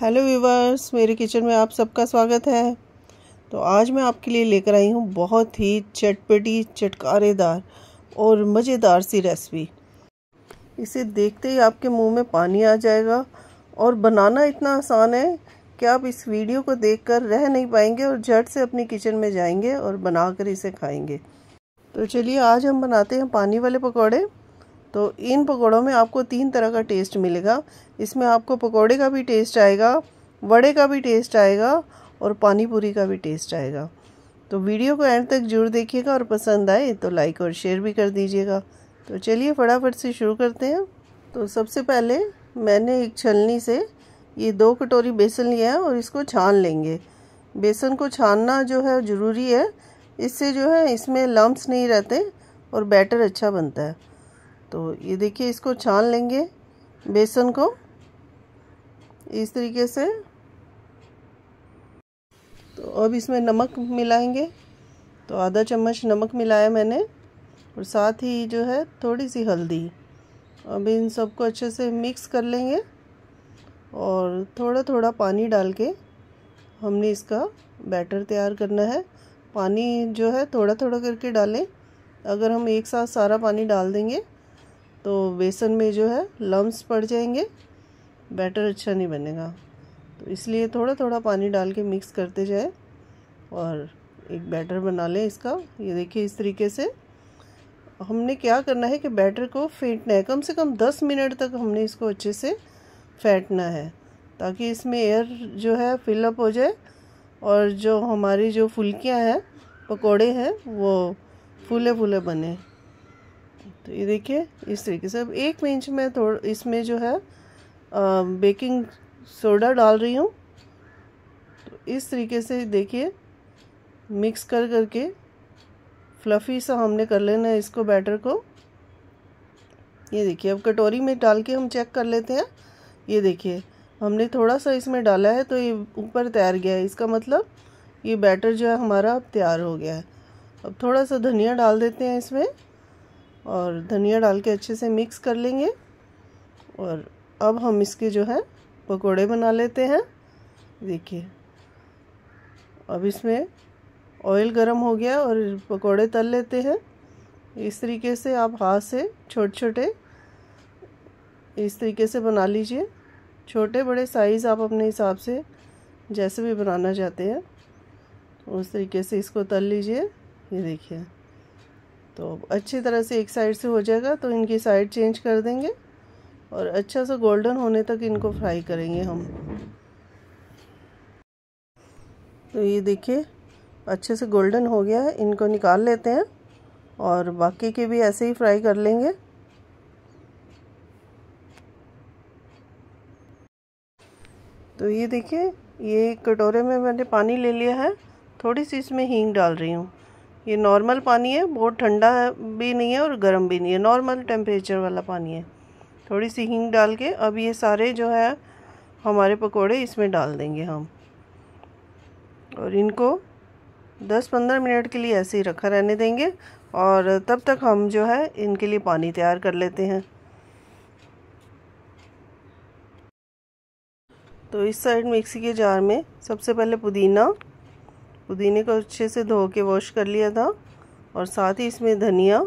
Hello viewers, मेरे kitchen में आप सबका स्वागत है। तो आज मैं आपके लिए लेकर आई हूँ बहुत ही चटपटी, चटकारेदार और मज़ेदार सी रेसिपी इसे देखते ही आपके मुँह में पानी आ जाएगा और बनाना इतना आसान है कि आप इस वीडियो को देखकर रह नहीं पाएँगे और झट से अपनी किचन में जाएँगे और बनाकर इसे खाएँगे। तो चलिए आज हम बनाते हैं पानी वाले पकौड़े। तो इन पकौड़ों में आपको तीन तरह का टेस्ट मिलेगा। इसमें आपको पकौड़े का भी टेस्ट आएगा, वड़े का भी टेस्ट आएगा और पानी पूरी का भी टेस्ट आएगा। तो वीडियो को एंड तक ज़रूर देखिएगा और पसंद आए तो लाइक और शेयर भी कर दीजिएगा। तो चलिए फटाफट से शुरू करते हैं। तो सबसे पहले मैंने एक छलनी से ये दो कटोरी बेसन लिया है और इसको छान लेंगे। बेसन को छानना जो है ज़रूरी है। इससे जो है इसमें लम्ब्स नहीं रहते और बैटर अच्छा बनता है। तो ये देखिए, इसको छान लेंगे बेसन को इस तरीके से। तो अब इसमें नमक मिलाएँगे। तो आधा चम्मच नमक मिलाया मैंने और साथ ही जो है थोड़ी सी हल्दी। अब इन सबको अच्छे से मिक्स कर लेंगे और थोड़ा थोड़ा पानी डाल के हमने इसका बैटर तैयार करना है। पानी जो है थोड़ा थोड़ा करके डालें। अगर हम एक साथ सारा पानी डाल देंगे तो बेसन में जो है लम्स पड़ जाएँगे। बैटर अच्छा नहीं बनेगा। तो इसलिए थोड़ा थोड़ा पानी डाल के मिक्स करते जाए और एक बैटर बना लें इसका। ये देखिए, इस तरीके से। हमने क्या करना है कि बैटर को फेंटना है। कम से कम दस मिनट तक हमने इसको अच्छे से फेंटना है, ताकि इसमें एयर जो है फिलअप हो जाए और जो हमारी जो फुल्कियाँ हैं, पकोड़े हैं, वो फूले फूले बने। तो ये देखिए इस तरीके से। अब एक पिंच में थोड़ा इसमें जो है आ, बेकिंग सोडा डाल रही हूँ। तो इस तरीके से देखिए मिक्स कर करके फ्लफ़ी सा हमने कर लेना है इसको बैटर को। ये देखिए अब कटोरी में डाल के हम चेक कर लेते हैं। ये देखिए हमने थोड़ा सा इसमें डाला है तो ये ऊपर तैयार गया है। इसका मतलब ये बैटर जो है हमारा अब तैयार हो गया है। अब थोड़ा सा धनिया डाल देते हैं इसमें। और धनिया डाल के अच्छे से मिक्स कर लेंगे। और अब हम इसके जो है, पकोड़े बना लेते हैं। देखिए, अब इसमें ऑयल गरम हो गया और पकोड़े तल लेते हैं। इस तरीके से आप हाथ से छोटे छोटे इस तरीके से बना लीजिए। छोटे बड़े साइज़ आप अपने हिसाब से जैसे भी बनाना चाहते हैं, उस तरीके से इसको तल लीजिए। ये देखिए। तो अच्छी तरह से एक साइड से हो जाएगा तो इनकी साइड चेंज कर देंगे और अच्छा सा गोल्डन होने तक इनको फ्राई करेंगे हम। तो ये देखिए, अच्छे से गोल्डन हो गया है, इनको निकाल लेते हैं और बाकी के भी ऐसे ही फ्राई कर लेंगे। तो ये देखिए, ये कटोरे में मैंने पानी ले लिया है, थोड़ी सी इसमें हींग डाल रही हूँ। ये नॉर्मल पानी है, बहुत ठंडा भी नहीं है और गर्म भी नहीं है। नॉर्मल टेम्परेचर वाला पानी है। थोड़ी सी हींग डाल के अब ये सारे जो है, हमारे पकोड़े इसमें डाल देंगे हम। और इनको 10-15 मिनट के लिए ऐसे ही रखा रहने देंगे और तब तक हम जो है, इनके लिए पानी तैयार कर लेते हैं। तो इस साइड मिक्सी के जार में सबसे पहले पुदीना पुदीने को अच्छे से धो के वॉश कर लिया था और साथ ही इसमें धनिया,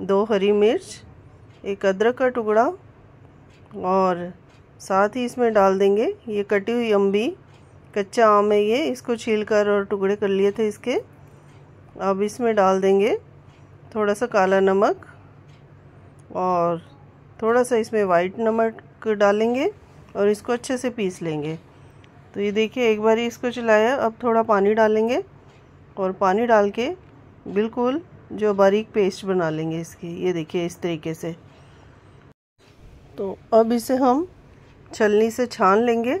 दो हरी मिर्च, एक अदरक का टुकड़ा और साथ ही इसमें डाल देंगे। ये कटी हुई अम्बी कच्चा आम है ये, इसको छील कर और टुकड़े कर लिए थे इसके। अब इसमें डाल देंगे थोड़ा सा काला नमक और थोड़ा सा इसमें वाइट नमक डालेंगे और इसको अच्छे से पीस लेंगे। तो ये देखिए, एक बार ही इसको चलाया, अब थोड़ा पानी डालेंगे और पानी डाल के बिल्कुल जो बारीक पेस्ट बना लेंगे इसकी। ये देखिए, इस तरीके से। तो अब इसे हम छलनी से छान लेंगे।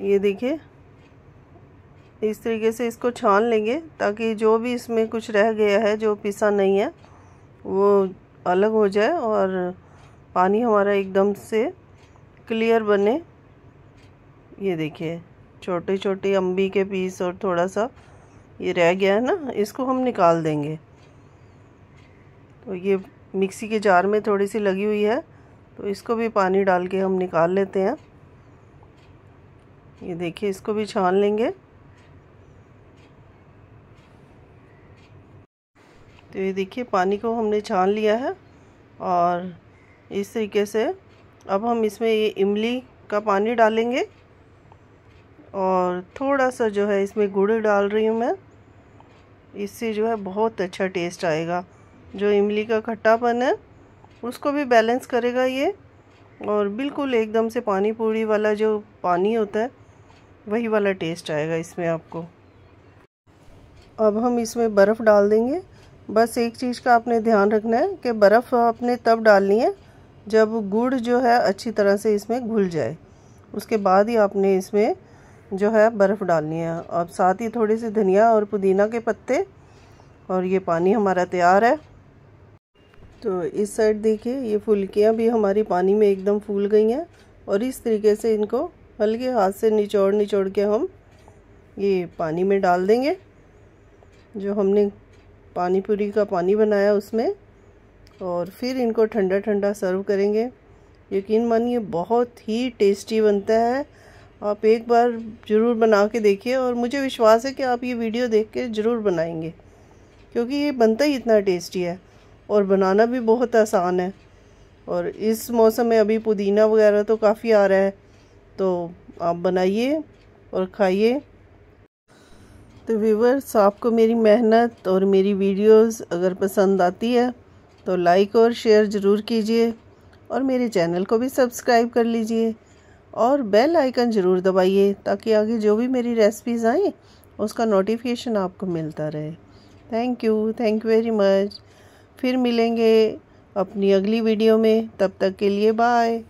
ये देखिए, इस तरीके से इसको छान लेंगे ताकि जो भी इसमें कुछ रह गया है, जो पिसा नहीं है, वो अलग हो जाए और पानी हमारा एकदम से क्लियर बने। ये देखिए छोटे छोटे अम्बी के पीस और थोड़ा सा ये रह गया है ना, इसको हम निकाल देंगे। तो ये मिक्सी के जार में थोड़ी सी लगी हुई है तो इसको भी पानी डाल के हम निकाल लेते हैं। ये देखिए, इसको भी छान लेंगे। तो ये देखिए, पानी को हमने छान लिया है और इस तरीके से अब हम इसमें ये इमली का पानी डालेंगे। और थोड़ा सा जो है इसमें गुड़ डाल रही हूँ मैं। इससे जो है बहुत अच्छा टेस्ट आएगा। जो इमली का खट्टापन है, उसको भी बैलेंस करेगा ये। और बिल्कुल एकदम से पानी पूरी वाला जो पानी होता है, वही वाला टेस्ट आएगा इसमें आपको। अब हम इसमें बर्फ़ डाल देंगे। बस एक चीज़ का आपने ध्यान रखना है कि बर्फ़ आपने तब डालनी है, जब गुड़ जो है अच्छी तरह से इसमें घुल जाए। उसके बाद ही आपने इसमें जो है बर्फ़ डालनी है। अब साथ ही थोड़ी सी धनिया और पुदीना के पत्ते और ये पानी हमारा तैयार है। तो इस साइड देखिए, ये फुल्कियाँ भी हमारी पानी में एकदम फूल गई हैं और इस तरीके से इनको हल्के हाथ से निचोड़ निचोड़ के हम ये पानी में डाल देंगे। जो हमने पानी पूरी का पानी बनाया उसमें और फिर इनको ठंडा ठंडा सर्व करेंगे। यकीन मानिए, बहुत ही टेस्टी बनता है आप एक बार ज़रूर बना के देखिए और मुझे विश्वास है कि आप ये वीडियो देख के ज़रूर बनाएँगे, क्योंकि ये बनता ही इतना टेस्टी है और बनाना भी बहुत आसान है। और इस मौसम में अभी पुदीना वगैरह तो काफ़ी आ रहा है तो आप बनाइए और खाइए। तो व्यूवर्स, आपको मेरी मेहनत और मेरी वीडियोस अगर पसंद आती है तो लाइक और शेयर ज़रूर कीजिए और मेरे चैनल को भी सब्सक्राइब कर लीजिए। और बेल आइकन ज़रूर दबाइए, ताकि आगे जो भी मेरी रेसिपीज़ आएँ, उसका नोटिफिकेशन आपको मिलता रहे। Thank you thank you very much फिर मिलेंगे अपनी अगली वीडियो में, तब तक के लिए बाय